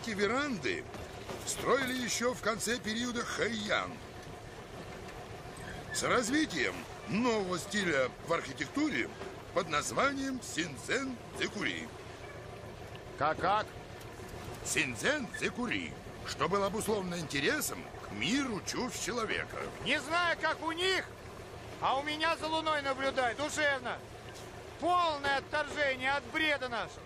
Эти веранды строили еще в конце периода Хэйян. С развитием нового стиля в архитектуре под названием Синзен Цикури. Как-как? Синзен Цикури, что было обусловлено интересом к миру чувств человека. Не знаю, как у них, а у меня за луной наблюдай душевно. Полное отторжение от бреда нашего.